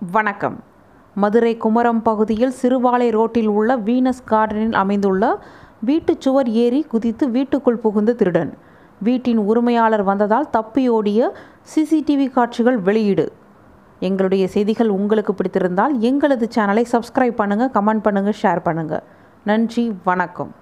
வணக்கம். மதுரை குமரம் பகுதியில் சிறுவாலை ரோட்டில் உள்ள வீனஸ் கார்டனில் அமைந்துள்ள வீட்டுச் சுவர் ஏறி குதித்து வீட்டுக்குள் புகுந்த திருடன். வீட்டின் உரிமையாளர் வந்ததால் தப்பியோடிய சிசிடிவி காட்சிகள் வெளியீடு. எங்களுடைய செய்திகள் உங்களுக்கு பிடித்திருந்தால் எங்களது சேனலை சப்ஸ்கிரைப் பண்ணுங்கள் கமெண்ட் பண்ணுங்கள் ஷேர் பண்ணுங்கள் நன்றி வணக்கம்.